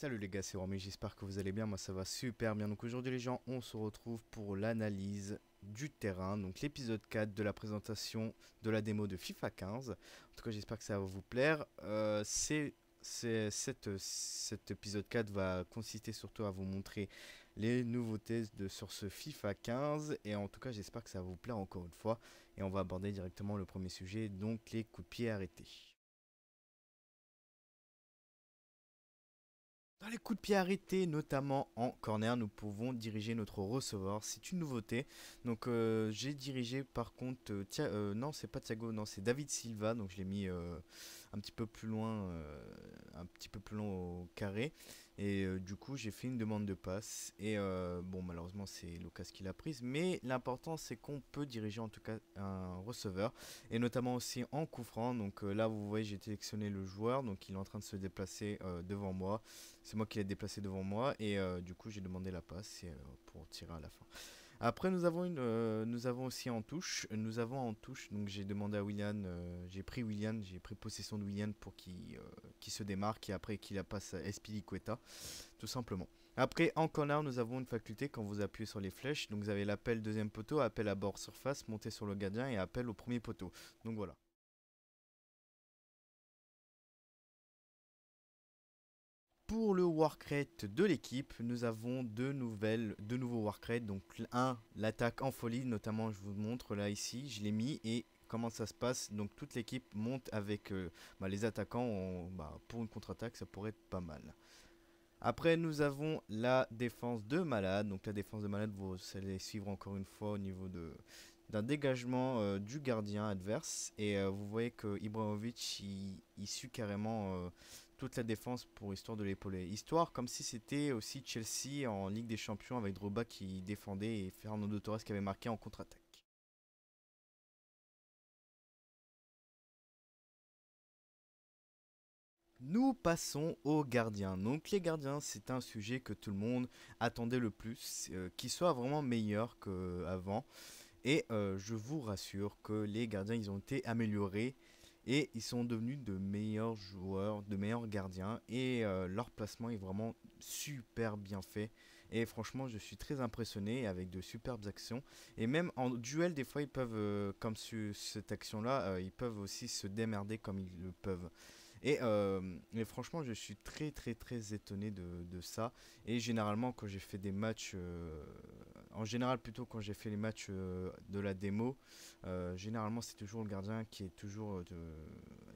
Salut les gars, c'est Romy, j'espère que vous allez bien, moi ça va super bien. Donc aujourd'hui les gens, on se retrouve pour l'analyse du terrain, donc l'épisode 4 de la présentation de la démo de FIFA 15. En tout cas j'espère que ça va vous plaire. Euh, c'est cet épisode 4 va consister surtout à vous montrer les nouveautés de, sur ce FIFA 15 et en tout cas j'espère que ça va vous plaire encore une fois et on va aborder directement le premier sujet donc les coups de pied arrêtés. Dans les coups de pied arrêtés, notamment en corner, nous pouvons diriger notre receveur. C'est une nouveauté. Donc euh, j'ai dirigé par contre, euh, euh, non c'est pas Thiago, non c'est David Silva. Donc je l'ai mis un petit peu plus loin, un petit peu plus loin au carré. Et euh, du coup, j'ai fait une demande de passe. Et euh, bon, malheureusement, c'est Lucas qui l'a prise. Mais l'important, c'est qu'on peut diriger en tout cas un receveur. Et notamment aussi en coup franc. Donc euh, là, vous voyez, j'ai sélectionné le joueur. Donc il est en train de se déplacer devant moi. C'est moi qui l'ai déplacé devant moi. Et du coup, j'ai demandé la passe pour tirer à la fin. Après, nous avons, une, euh, nous avons aussi en touche. Nous avons en touche, donc j'ai demandé à William, euh, j'ai pris William, j'ai pris possession de William pour qu'il euh, se démarque et après qu'il la passe à Espiliqueta, tout simplement. Après, en corner, nous avons une faculté quand vous appuyez sur les flèches. Donc vous avez l'appel deuxième poteau, appel à bord surface, monter sur le gardien et appel au premier poteau. Donc voilà. Pour le work rate de l'équipe, nous avons deux nouvelles, deux nouveaux work rates. Donc un, l'attaque en folie, notamment je vous montre là ici, je l'ai mis et comment ça se passe. Donc toute l'équipe monte avec euh, bah, les attaquants. Bah, pour une contre-attaque, ça pourrait être pas mal. Après, nous avons la défense de malade. Donc la défense de malade, vous allez suivre encore une fois au niveau de d'un dégagement euh, du gardien adverse. Et euh, vous voyez que Ibrahimovic, il, il suit carrément toute la défense pour histoire de l'épauler. Histoire comme si c'était aussi Chelsea en Ligue des Champions avec Drogba qui défendait et Fernando Torres qui avait marqué en contre-attaque. Nous passons aux gardiens. Donc les gardiens, c'est un sujet que tout le monde attendait le plus, euh, qui soit vraiment meilleur qu'avant. Et euh, je vous rassure que les gardiens, ils ont été améliorés. Et ils sont devenus de meilleurs joueurs, de meilleurs gardiens. Et euh, leur placement est vraiment super bien fait. Et franchement, je suis très impressionné avec de superbes actions. Et même en duel, des fois, ils peuvent, euh, comme sur cette action-là, euh, ils peuvent aussi se démerder comme ils le peuvent. Et, franchement, je suis très très très étonné de, de ça. Et généralement, quand j'ai fait des matchs en général, plutôt quand j'ai fait les matchs euh, de la démo, euh, généralement c'est toujours le gardien qui est toujours euh,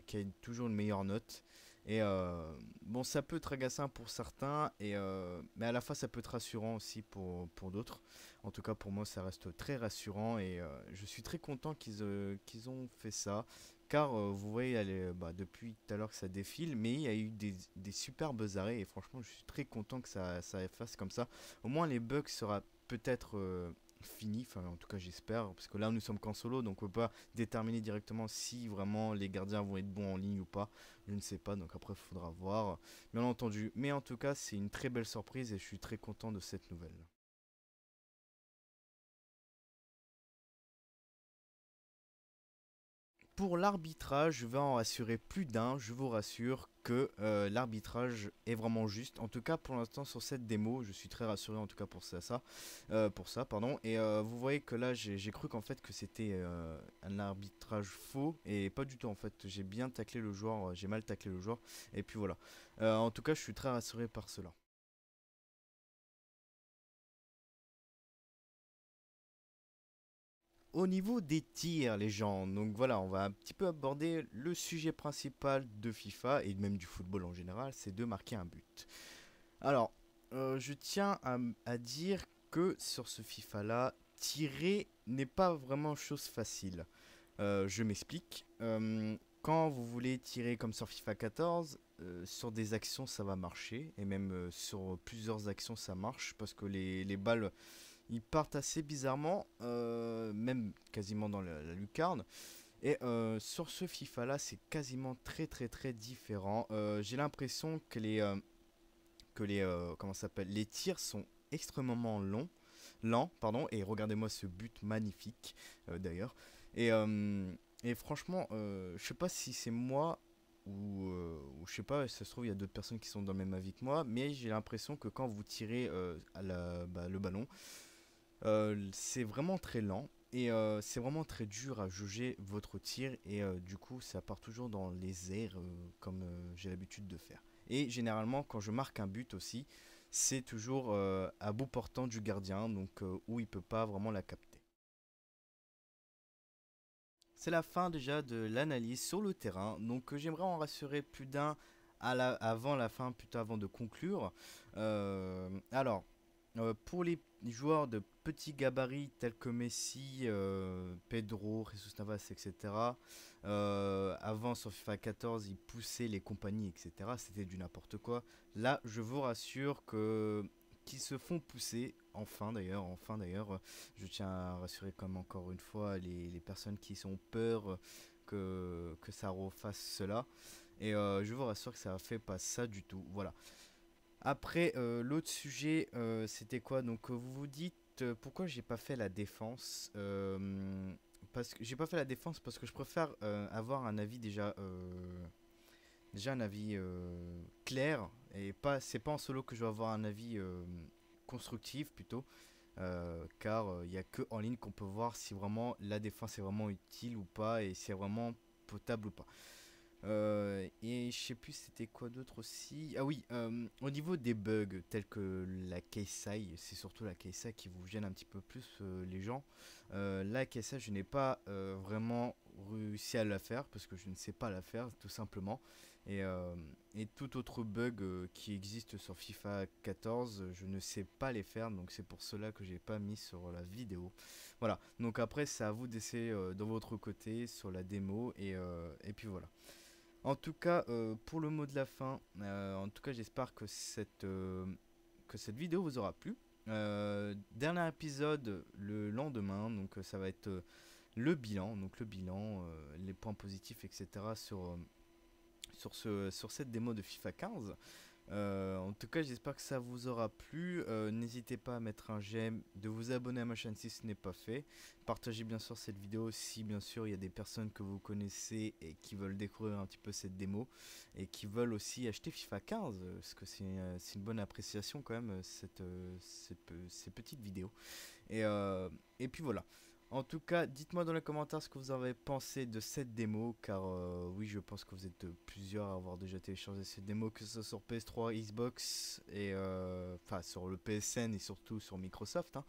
qui a toujours une meilleure note. Et bon, ça peut être agaçant pour certains, et, mais à la fois ça peut être rassurant aussi pour, pour d'autres. En tout cas, pour moi, ça reste très rassurant et je suis très content qu'ils qu'ils ont fait ça. Car vous voyez, bah, depuis tout à l'heure que ça défile, mais il y a eu des, des superbes arrêts et franchement, je suis très content que ça, ça fasse comme ça. Au moins, les bugs sera peut-être euh, fini, enfin en tout cas j'espère, parce que là nous sommes qu'en solo, donc on peut pas déterminer directement si vraiment les gardiens vont être bons en ligne ou pas, je ne sais pas, donc après il faudra voir, bien entendu. Mais en tout cas c'est une très belle surprise et je suis très content de cette nouvelle. Pour l'arbitrage, je vais en rassurer plus d'un. Je vous rassure que euh, l'arbitrage est vraiment juste. En tout cas, pour l'instant, sur cette démo, je suis très rassuré en tout cas pour ça. ça euh, pour ça pardon. Et euh, vous voyez que là, j'ai cru qu'en fait que c'était un arbitrage faux. Et pas du tout en fait. J'ai bien taclé le joueur, j'ai mal taclé le joueur. Et puis voilà. en tout cas, je suis très rassuré par cela. Au niveau des tirs, les gens, donc voilà, on va un petit peu aborder le sujet principal de FIFA et même du football en général, c'est de marquer un but. Alors, euh, je tiens à, dire que sur ce FIFA-là, tirer n'est pas vraiment chose facile. Euh, je m'explique. Euh, quand vous voulez tirer comme sur FIFA 14, sur des actions ça va marcher, et même sur plusieurs actions ça marche, parce que les, les balles ils partent assez bizarrement, euh, même quasiment dans la, lucarne. Et euh, sur ce FIFA là, c'est quasiment très très très différent. Euh, j'ai l'impression que les que les comment s'appelle les tirs sont extrêmement longs, lents pardon. Et regardez-moi ce but magnifique d'ailleurs. Et, et franchement, je sais pas si c'est moi ou, ou je sais pas, ça se trouve il y a d'autres personnes qui sont dans le même avis que moi, mais j'ai l'impression que quand vous tirez à la, bah, le ballon, c'est vraiment très lent et c'est vraiment très dur à juger votre tir et du coup ça part toujours dans les airs comme j'ai l'habitude de faire. Et généralement quand je marque un but aussi, c'est toujours à bout portant du gardien, donc où il peut pas vraiment la capter. C'est la fin déjà de l'analyse sur le terrain, donc j'aimerais en rassurer plus d'un avant la fin, plutôt avant de conclure. alors, pour les joueurs de petits gabarits tels que Messi, euh, Pedro, Jesus Navas, etc. Euh, avant sur FIFA 14, ils poussaient les compagnies, etc. C'était du n'importe quoi. Là, je vous rassure que qu'ils se font pousser, enfin d'ailleurs, enfin d'ailleurs, je tiens à rassurer comme encore une fois les, personnes qui sont peur que, que ça refasse cela. Et euh, je vous rassure que ça ne fait pas ça du tout. Voilà. Après, euh, l'autre sujet, euh, c'était quoi? Donc, euh, vous vous dites pourquoi j'ai pas fait la défense Parce que j'ai pas fait la défense parce que je préfère avoir un avis déjà, déjà un avis clair et pas, c'est pas en solo que je vais avoir un avis constructif plutôt. car il n'y a que en ligne qu'on peut voir si vraiment la défense est vraiment utile ou pas et si c'est vraiment potable ou pas. Euh, et je sais plus c'était quoi d'autre aussi. Ah oui, euh, au niveau des bugs tels que la KSI, c'est surtout la KSI qui vous gêne un petit peu plus euh, les gens. la KSI, je n'ai pas vraiment réussi à la faire parce que je ne sais pas la faire tout simplement. Et, et tout autre bug qui existe sur FIFA 14, je ne sais pas les faire, donc c'est pour cela que j'ai pas mis sur la vidéo. Voilà, donc après c'est à vous d'essayer dans votre côté sur la démo et, et puis voilà. En tout cas, euh, pour le mot de la fin, euh, en tout cas, j'espère que cette, euh, que cette vidéo vous aura plu. dernier épisode le lendemain, donc ça va être le bilan, donc le bilan, les points positifs, etc. sur, sur, ce, sur cette démo de FIFA 15. Euh, en tout cas, j'espère que ça vous aura plu. Euh, n'hésitez pas à mettre un j'aime, de vous abonner à ma chaîne si ce n'est pas fait. Partagez bien sûr cette vidéo si bien sûr il y a des personnes que vous connaissez et qui veulent découvrir un petit peu cette démo et qui veulent aussi acheter FIFA 15 parce que c'est euh, une bonne appréciation quand même cette, ces petites vidéos. Et puis voilà. En tout cas, dites-moi dans les commentaires ce que vous avez pensé de cette démo, car euh, oui, je pense que vous êtes plusieurs à avoir déjà téléchargé cette démo, que ce soit sur PS3, Xbox, et euh, enfin sur le PSN et surtout sur Microsoft hein,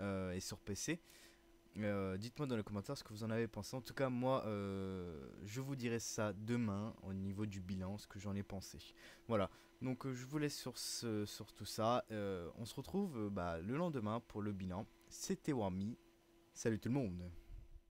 euh, et sur PC. dites-moi dans les commentaires ce que vous en avez pensé. En tout cas, moi, je vous dirai ça demain au niveau du bilan, ce que j'en ai pensé. Voilà. Donc, je vous laisse sur, tout ça. on se retrouve bah, le lendemain pour le bilan. C'était Wami. Salut tout le monde